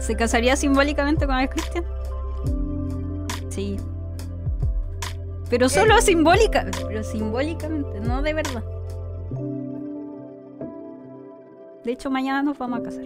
¿Se casaría simbólicamente con el Cristian? Sí. Pero solo simbólica, pero simbólicamente, no de verdad. De hecho, mañana nos vamos a casar.